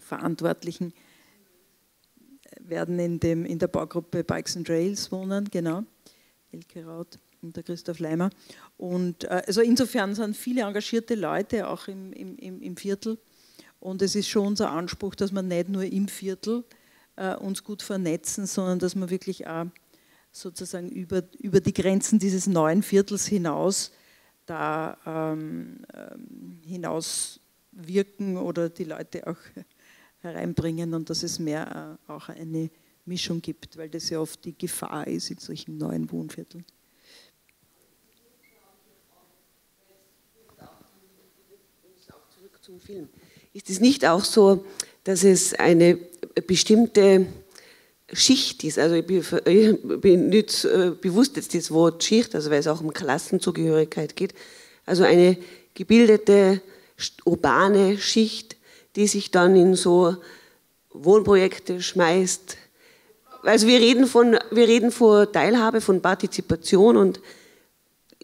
Verantwortlichen werden in, dem, in der Baugruppe Bikes and Trails wohnen, genau. Elke Raut und der Christoph Leimer. Und äh, also insofern sind viele engagierte Leute auch im, im, im Viertel. Und es ist schon unser Anspruch, dass man nicht nur im Viertel äh, uns gut vernetzen, sondern dass wir wirklich auch sozusagen über, über die Grenzen dieses neuen Viertels hinaus da ähm, ähm, hinaus wirken oder die Leute auch hereinbringen und dass es mehr äh, auch eine Mischung gibt, weil das ja oft die Gefahr ist in solchen neuen Wohnvierteln. Zum Film. Ist es nicht auch so, dass es eine bestimmte Schicht ist. Also ich nicht äh, bewusst jetzt das Wort Schicht, also weil es auch um Klassenzugehörigkeit geht. Also eine gebildete, urbane Schicht, die sich dann in so Wohnprojekte schmeißt. Also wir reden von, wir reden von Teilhabe, von Partizipation und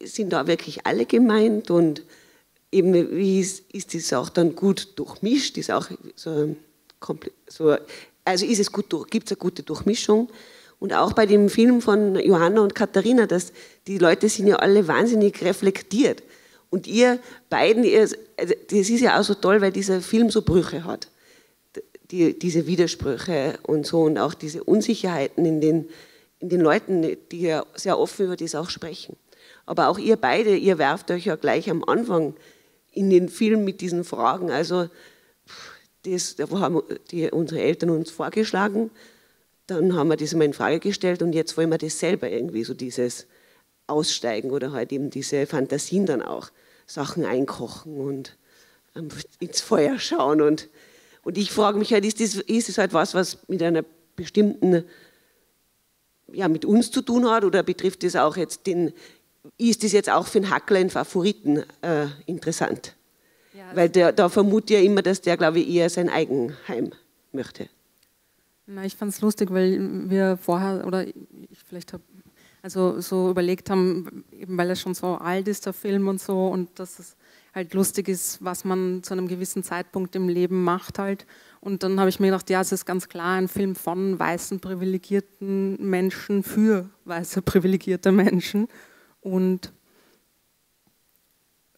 sind da wirklich alle gemeint und eben wie ist, ist das auch dann gut durchmischt, ist auch so so, also ist es gut, gibt es eine gute Durchmischung. Und auch bei dem Film von Johanna und Katharina, dass die Leute sind ja alle wahnsinnig reflektiert. Und ihr beiden, ihr, also das ist ja auch so toll, weil dieser Film so Brüche hat. Die, diese Widersprüche und so und auch diese Unsicherheiten in den, in den Leuten, die ja sehr offen über das auch sprechen. Aber auch ihr beide, ihr werft euch ja gleich am Anfang in den Film mit diesen Fragen. Also das haben die, unsere Eltern uns vorgeschlagen. Dann haben wir das mal in Frage gestellt und jetzt wollen wir das selber irgendwie, so dieses Aussteigen oder halt eben diese Fantasien dann auch, Sachen einkochen und ins Feuer schauen. Und, und ich frage mich halt, ist das, ist halt was, was mit einer bestimmten, ja, mit uns zu tun hat oder betrifft das auch jetzt den, ist das jetzt auch für einen Hackler ein Favoriten äh, interessant? Weil der, da vermute ja immer, dass der, glaube ich, eher sein Eigenheim möchte. Na, ich fand es lustig, weil wir vorher, oder ich vielleicht habe, also so überlegt haben, eben weil er schon so alt ist, der Film und so, und dass es halt lustig ist, was man zu einem gewissen Zeitpunkt im Leben macht halt. Und dann habe ich mir gedacht, ja, es ist ganz klar ein Film von weißen privilegierten Menschen für weiße privilegierte Menschen. Und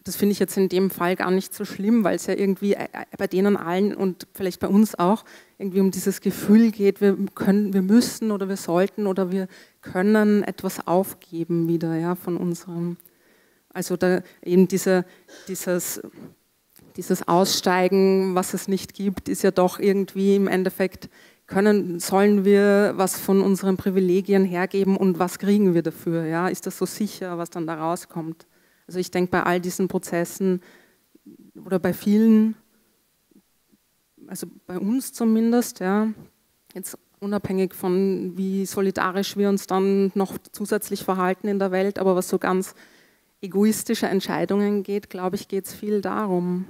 das finde ich jetzt in dem Fall gar nicht so schlimm, weil es ja irgendwie äh, äh, bei denen allen und vielleicht bei uns auch irgendwie um dieses Gefühl geht, wir können, wir müssen oder wir sollten oder wir können etwas aufgeben wieder, ja, von unserem, also da eben diese, dieses, dieses Aussteigen, was es nicht gibt, ist ja doch irgendwie im Endeffekt können, sollen wir was von unseren Privilegien hergeben und was kriegen wir dafür, ja, ist das so sicher, was dann da rauskommt? Also ich denke bei all diesen Prozessen oder bei vielen, also bei uns zumindest, ja, jetzt unabhängig von wie solidarisch wir uns dann noch zusätzlich verhalten in der Welt, aber was so ganz egoistische Entscheidungen geht, glaube ich, geht es viel darum.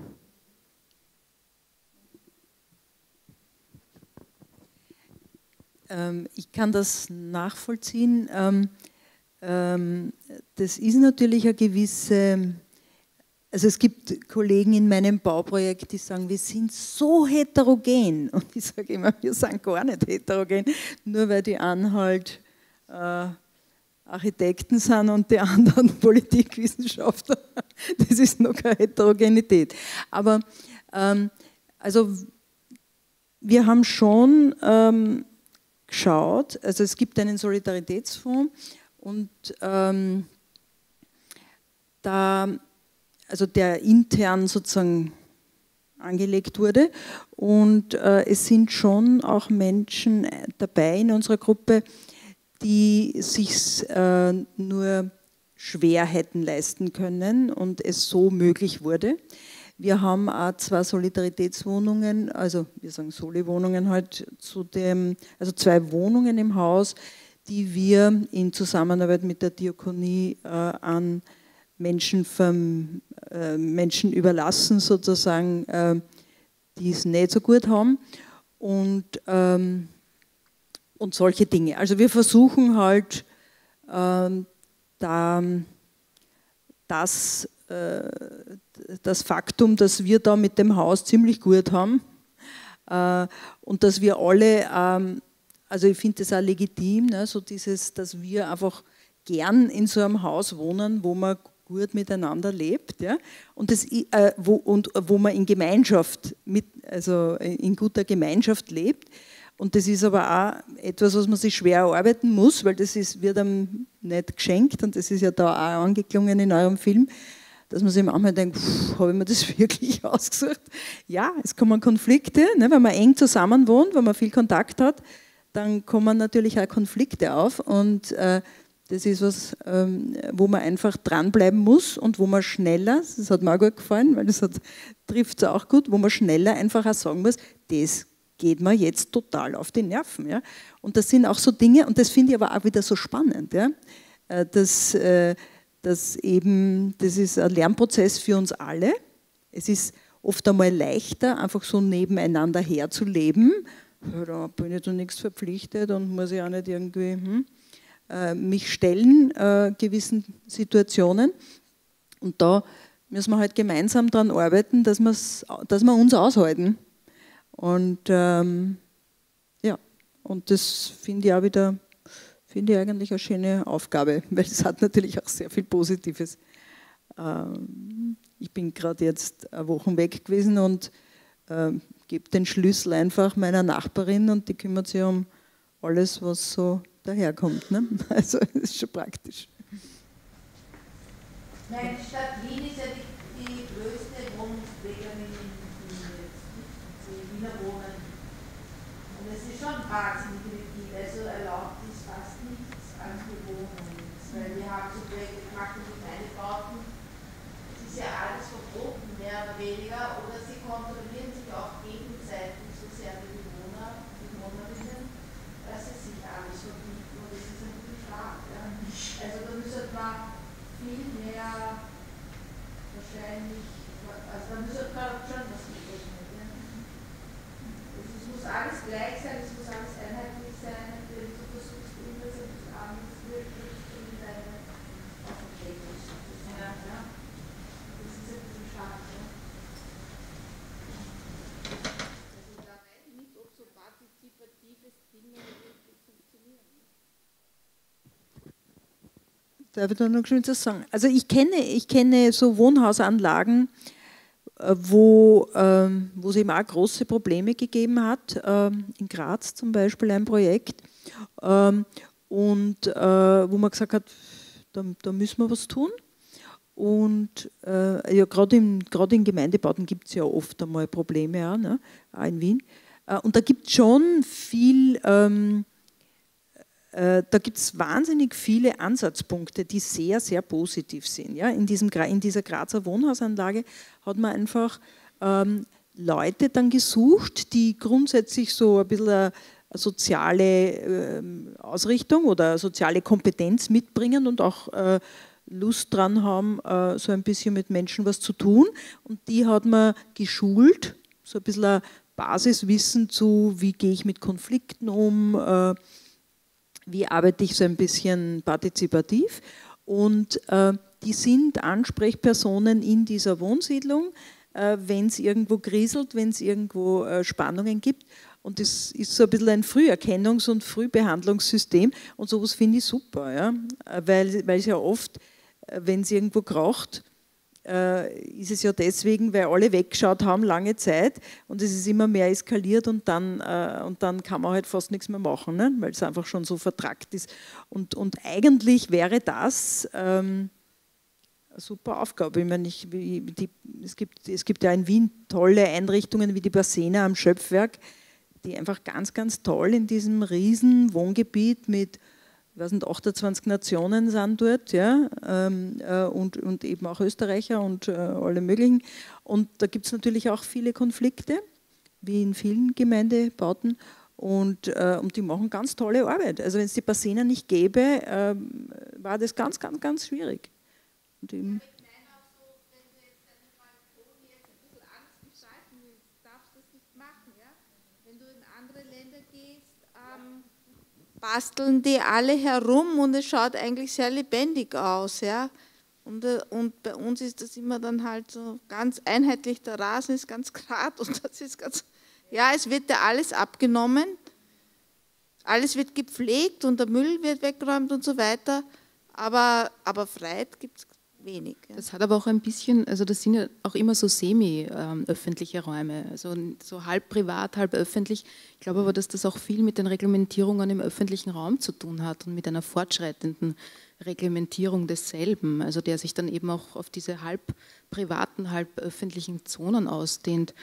Ähm, ich kann das nachvollziehen. Ähm, ähm, das ist natürlich eine gewisse also es gibt Kollegen in meinem Bauprojekt, die sagen, wir sind so heterogen. Und ich sage immer, wir sind gar nicht heterogen, nur weil die einen halt äh, Architekten sind und die anderen Politikwissenschaftler. Das ist noch keine Heterogenität. Aber ähm, also wir haben schon ähm, geschaut, also es gibt einen Solidaritätsfonds und ähm, da also der intern sozusagen angelegt wurde. Und äh, es sind schon auch Menschen dabei in unserer Gruppe, die sich äh, nur schwer hätten leisten können und es so möglich wurde. Wir haben auch zwei Solidaritätswohnungen, also wir sagen Soli-Wohnungen halt zu dem, also zwei Wohnungen im Haus, die wir in Zusammenarbeit mit der Diakonie äh, an Menschen, vom, äh, Menschen überlassen, sozusagen, äh, die es nicht so gut haben und, ähm, und solche Dinge. Also wir versuchen halt ähm, da das, äh, das Faktum, dass wir da mit dem Haus ziemlich gut haben äh, und dass wir alle, ähm, also ich finde das auch legitim, ne, so dieses, dass wir einfach gern in so einem Haus wohnen, wo man gut miteinander lebt ja? und, das, äh, wo, und wo man in Gemeinschaft, mit, also in guter Gemeinschaft lebt. Und das ist aber auch etwas, was man sich schwer erarbeiten muss, weil das ist, wird einem nicht geschenkt und das ist ja da auch angeklungen in eurem Film, dass man sich manchmal denkt, habe ich mir das wirklich ausgesucht? Ja, es kommen Konflikte, ne, wenn man eng zusammen wohnt, wenn man viel Kontakt hat, dann kommen natürlich auch Konflikte auf und äh, das ist was, ähm, wo man einfach dranbleiben muss und wo man schneller, das hat mir auch gut gefallen, weil das trifft es auch gut, wo man schneller einfach auch sagen muss, das geht mir jetzt total auf die Nerven. Ja? Und das sind auch so Dinge, und das finde ich aber auch wieder so spannend, ja? Äh, dass, äh, dass eben, das ist ein Lernprozess für uns alle. Es ist oft einmal leichter, einfach so nebeneinander herzuleben. Da bin ich zu nichts verpflichtet und muss ich auch nicht irgendwie. Hm, äh, mich stellen, äh, gewissen Situationen. Und da müssen wir halt gemeinsam daran arbeiten, dass, dass wir uns aushalten. Und ähm, ja, und das finde ich auch wieder, finde ich eigentlich eine schöne Aufgabe, weil es hat natürlich auch sehr viel Positives. Ähm, ich bin gerade jetzt Wochen weg gewesen und äh, gebe den Schlüssel einfach meiner Nachbarin und die kümmert sich um alles, was so daherkommt. Ne? Also ist schon praktisch. Nein, die Stadt Wien ist ja die, die größte in Wohnen. Und es ist schon wahnsinnig liquid, also erlaubt ist fast nichts an Bewohnungen. Weil wir haben so Projekte gemacht mit Gemeindebauten. Es ist ja alles verboten, mehr oder weniger, oder sie kontrollieren sich auch gegenseitig so sehr die Bewohner, Bewohnerinnen, dass es sich alles verbieten. Also da müsste man viel mehr wahrscheinlich, also da müsste man schon was gerechnet werden. Also es muss alles gleich sein, es muss alles einheitlich sein, wenn du versuchst, immer so etwas anderes wirklich in deine Aufenthaltung zu sein. Ja. Ja. Das ist ein bisschen schade. Also da weiß ich nicht, ob so partizipatives Dinge Darf ich da noch schön was sagen? Also ich kenne, ich kenne so Wohnhausanlagen, wo, ähm, wo es eben auch große Probleme gegeben hat, ähm, in Graz zum Beispiel ein Projekt, ähm, und äh, wo man gesagt hat, da, da müssen wir was tun. Und äh, ja, gerade in, in Gemeindebauten gibt es ja oft einmal Probleme, auch, ne? auch in Wien. Äh, und da gibt es schon viel äh, da gibt es wahnsinnig viele Ansatzpunkte, die sehr, sehr positiv sind. Ja, in, diesem, in dieser Grazer Wohnhausanlage hat man einfach ähm, Leute dann gesucht, die grundsätzlich so ein bisschen eine soziale ähm, Ausrichtung oder soziale Kompetenz mitbringen und auch äh, Lust dran haben, äh, so ein bisschen mit Menschen was zu tun. Und die hat man geschult, so ein bisschen ein Basiswissen zu, wie gehe ich mit Konflikten um, äh, wie arbeite ich so ein bisschen partizipativ. Und äh, die sind Ansprechpersonen in dieser Wohnsiedlung, äh, wenn es irgendwo kriselt, wenn es irgendwo äh, Spannungen gibt. Und das ist so ein bisschen ein Früherkennungs- und Frühbehandlungssystem und sowas finde ich super, ja? weil, weil es ja oft, wenn es irgendwo kraucht, ist es ja deswegen, weil alle weggeschaut haben lange Zeit und es ist immer mehr eskaliert und dann, und dann kann man halt fast nichts mehr machen, ne? weil es einfach schon so vertrackt ist. Und, und eigentlich wäre das... Ähm, super Aufgabe. Ich meine, ich, die, es, gibt, es gibt ja in Wien tolle Einrichtungen wie die Bassena am Schöpfwerk, die einfach ganz, ganz toll in diesem riesen Wohngebiet mit ich weiß nicht, 28 Nationen sind dort, ja, ähm, äh, und, und eben auch Österreicher und äh, alle möglichen. Und da gibt es natürlich auch viele Konflikte, wie in vielen Gemeindebauten. Und, äh, und die machen ganz tolle Arbeit. Also wenn es die Bassena nicht gäbe, ähm, war das ganz, ganz, ganz schwierig. Und eben basteln die alle herum und es schaut eigentlich sehr lebendig aus. Ja? Und, und bei uns ist das immer dann halt so ganz einheitlich, der Rasen ist ganz gerade und das ist ganz, ja, es wird ja alles abgenommen, alles wird gepflegt und der Müll wird weggeräumt und so weiter, aber, aber Freiheit gibt es wenig. Ja. Das hat aber auch ein bisschen, also das sind ja auch immer so semi-öffentliche Räume, also so halb privat, halb öffentlich. Ich glaube aber, dass das auch viel mit den Reglementierungen im öffentlichen Raum zu tun hat und mit einer fortschreitenden Reglementierung desselben, also der sich dann eben auch auf diese halb privaten, halb öffentlichen Zonen ausdehnt.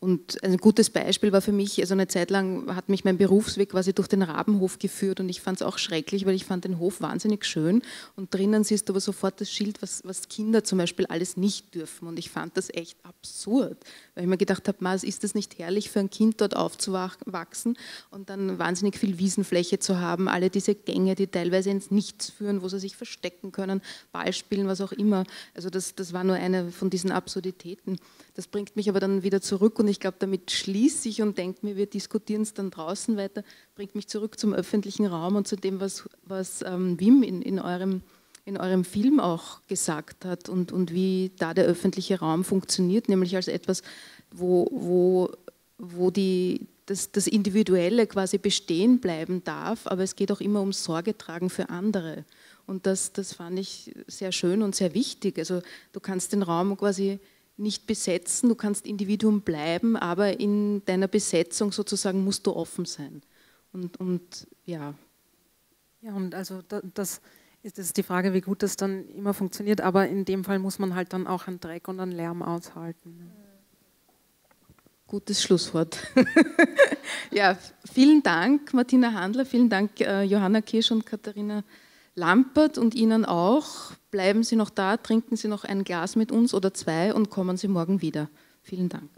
Und ein gutes Beispiel war für mich, also eine Zeit lang hat mich mein Berufsweg quasi durch den Rabenhof geführt und ich fand es auch schrecklich, weil ich fand den Hof wahnsinnig schön. Und drinnen siehst du aber sofort das Schild, was, was Kinder zum Beispiel alles nicht dürfen. Und ich fand das echt absurd, weil ich mir gedacht habe, ist das nicht herrlich für ein Kind dort aufzuwachsen und dann wahnsinnig viel Wiesenfläche zu haben, alle diese Gänge, die teilweise ins Nichts führen, wo sie sich verstecken können, Ball spielen, was auch immer. Also das, das war nur eine von diesen Absurditäten. Das bringt mich aber dann wieder zurück und ich glaube, damit schließe ich und denke mir, wir diskutieren es dann draußen weiter, bringt mich zurück zum öffentlichen Raum und zu dem, was, was ähm, Wim in, in, eurem, in eurem Film auch gesagt hat und, und wie da der öffentliche Raum funktioniert, nämlich als etwas, wo, wo, wo die, das, das Individuelle quasi bestehen bleiben darf, aber es geht auch immer um Sorge tragen für andere. Und das, das fand ich sehr schön und sehr wichtig. Also du kannst den Raum quasi nicht besetzen, du kannst Individuum bleiben, aber in deiner Besetzung sozusagen musst du offen sein. Und, und ja. Ja, und also das ist das die Frage, wie gut das dann immer funktioniert, aber in dem Fall muss man halt dann auch einen Dreck und einen Lärm aushalten. Gutes Schlusswort. ja, vielen Dank, Martina Handler, vielen Dank, äh, Johanna Kirsch und Katharina Lampert und Ihnen auch. Bleiben Sie noch da, trinken Sie noch ein Glas mit uns oder zwei und kommen Sie morgen wieder. Vielen Dank.